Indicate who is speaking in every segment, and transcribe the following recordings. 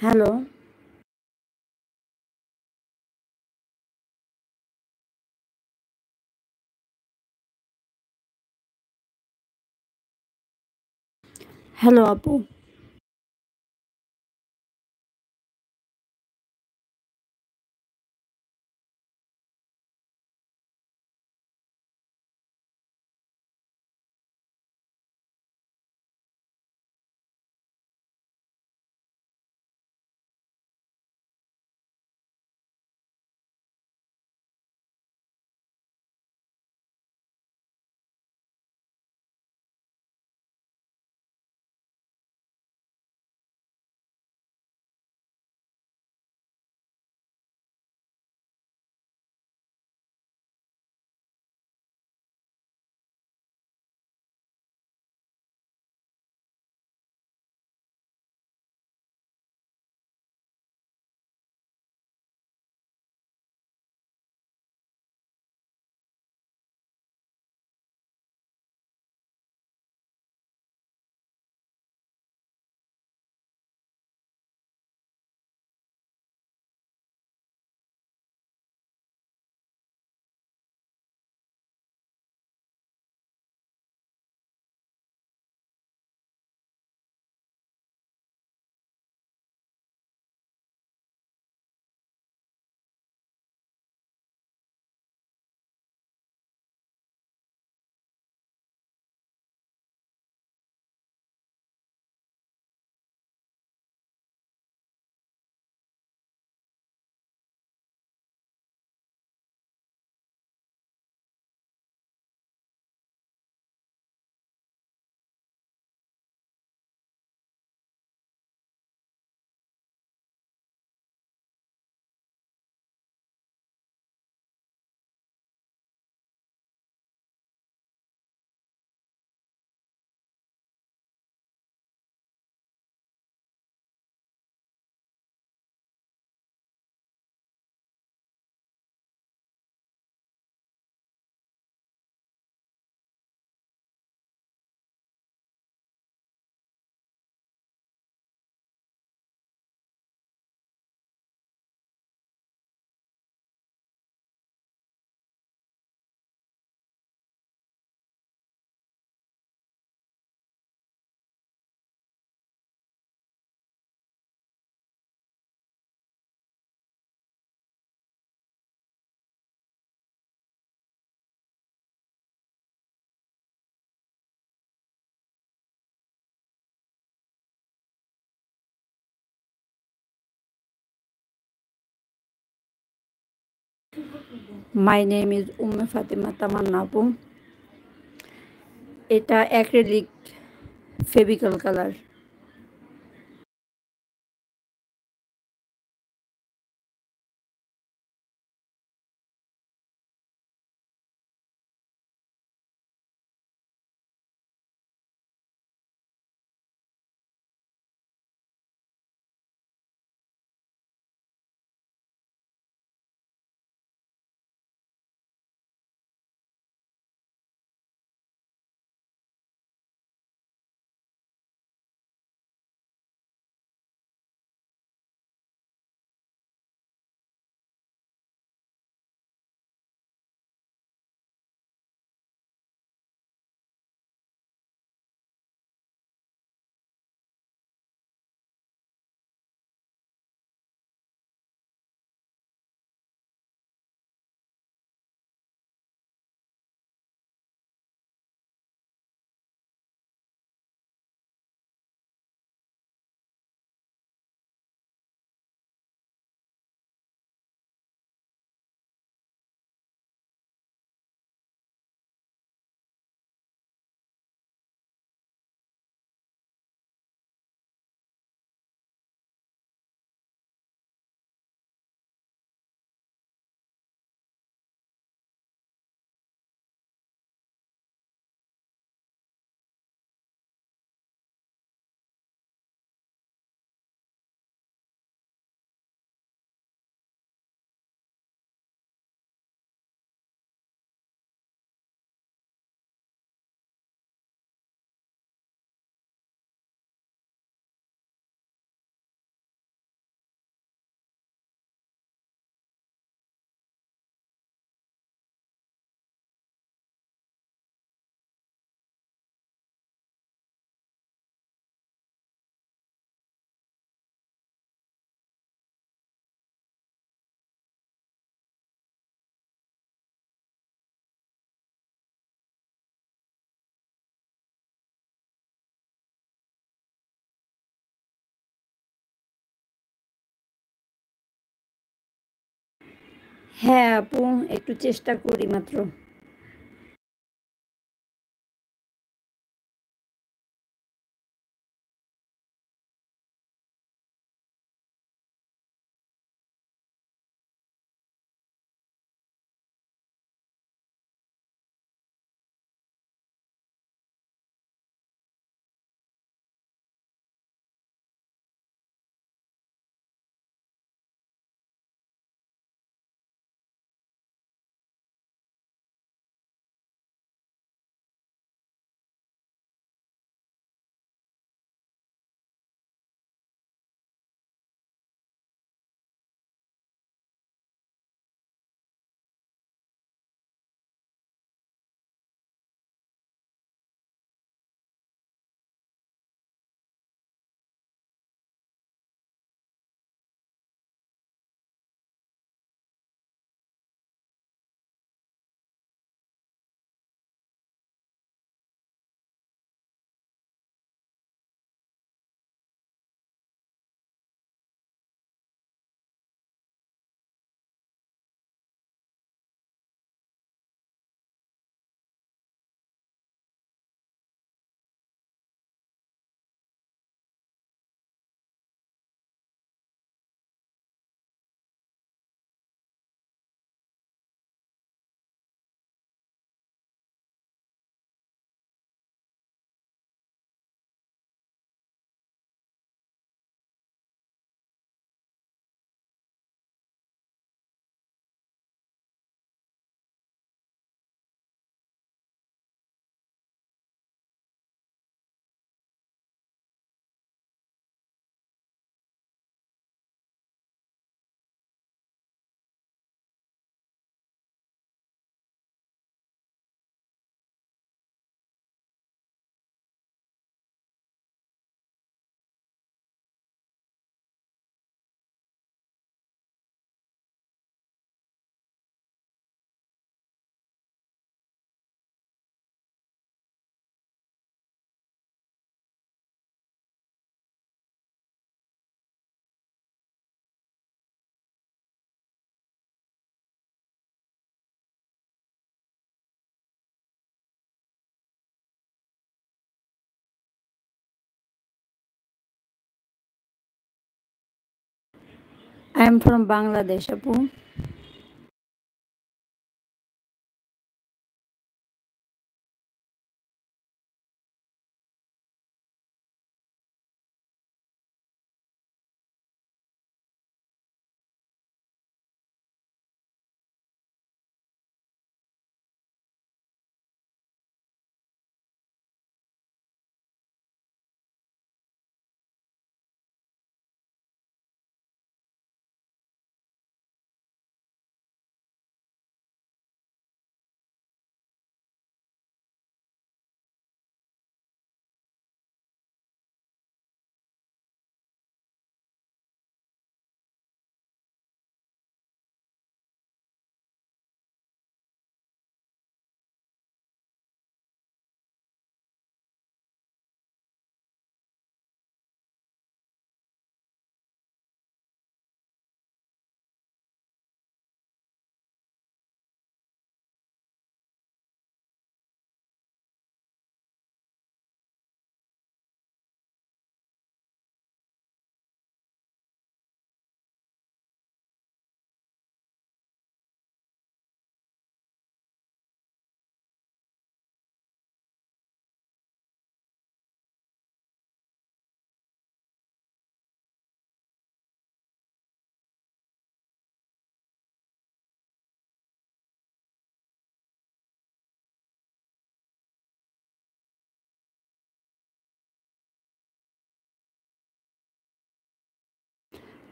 Speaker 1: Hello hello আপু My name is Umme Fatema Tamanna আপু এটা অ্যাক্রেলিক ফেভিকল কালার হ্যাঁ আপু একটু চেষ্টা করি মাত্র। I am from Bangladesh, Apu.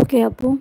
Speaker 1: Okay अपू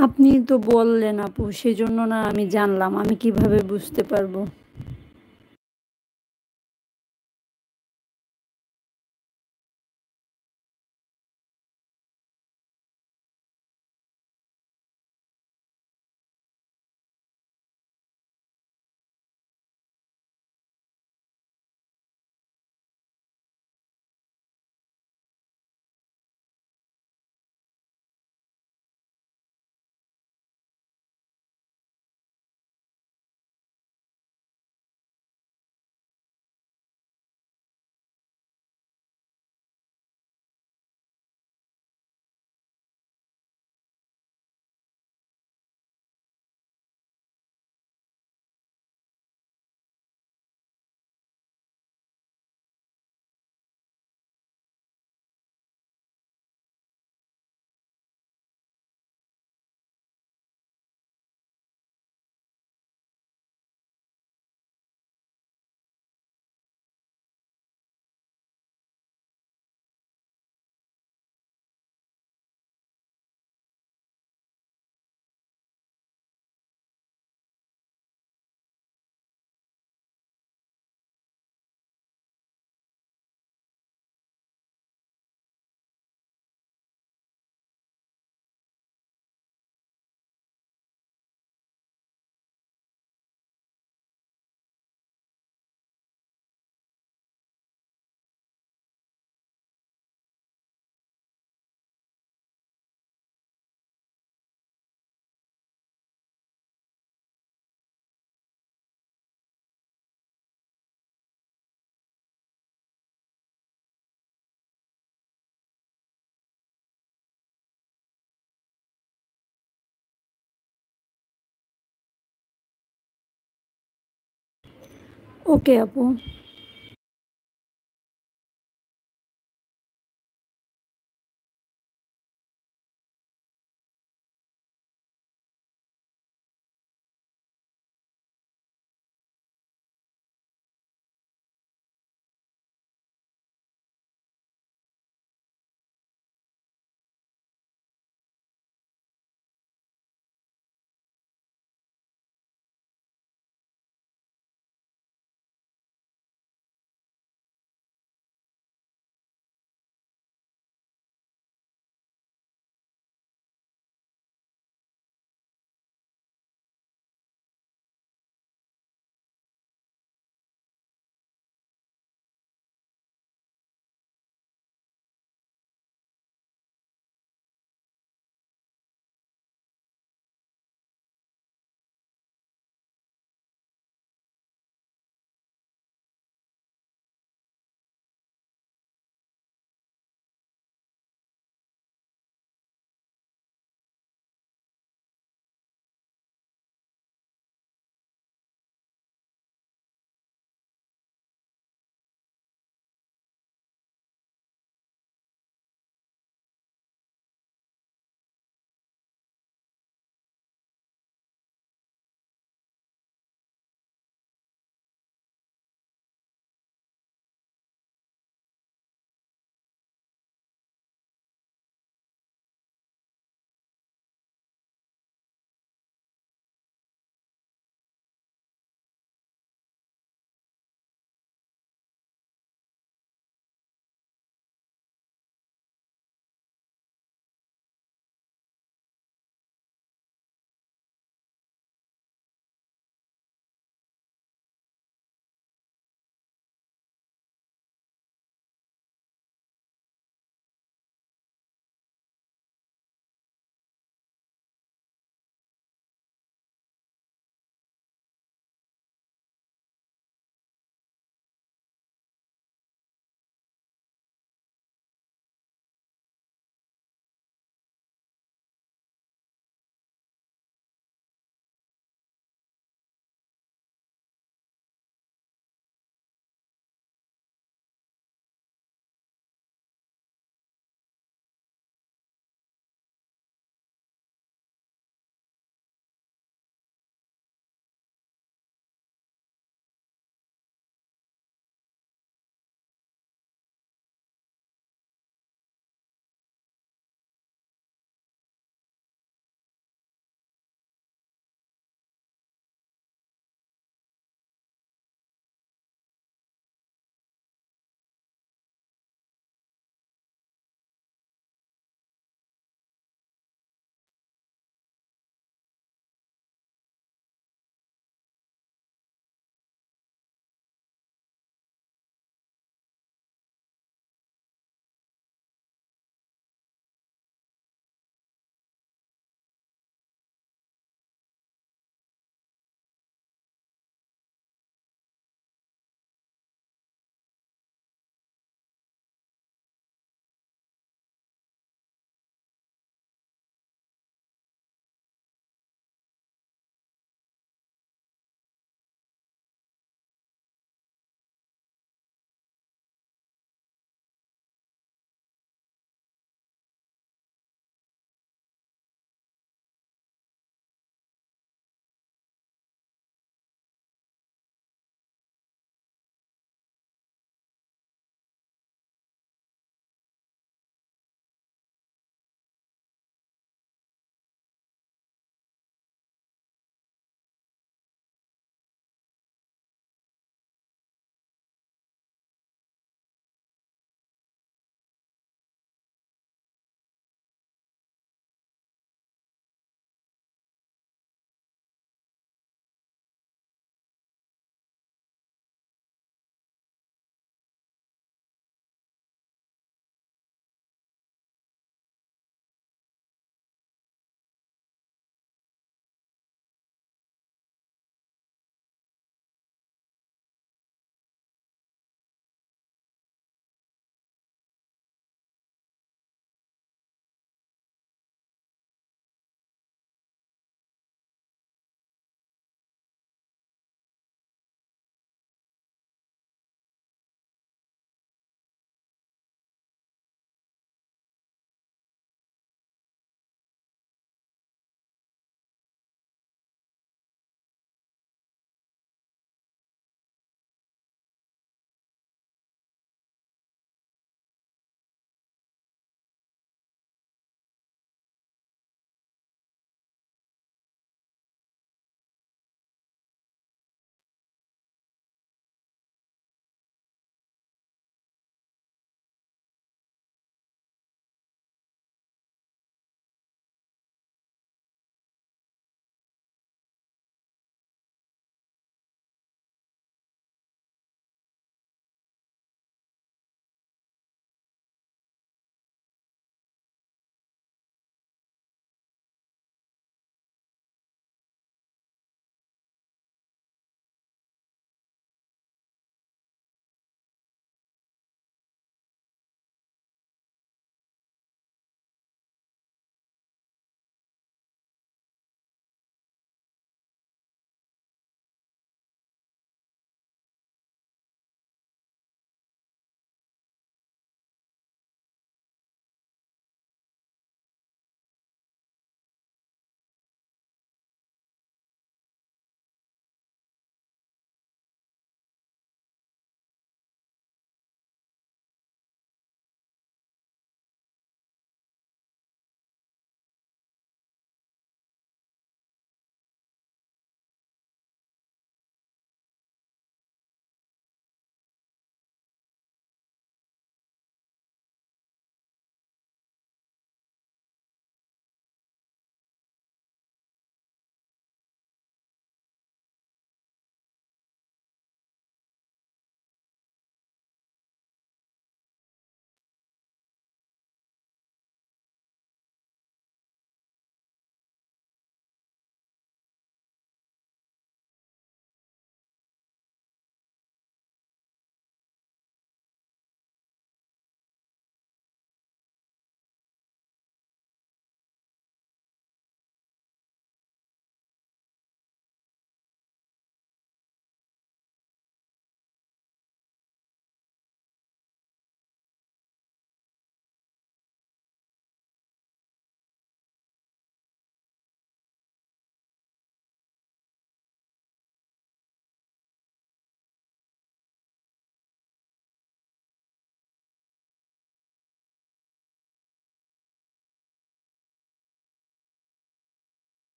Speaker 1: আপনি তো বললেন আপু সেজন্য না আমি জানলাম আমি কীভাবে বুঝতে পারব? ओके अपू।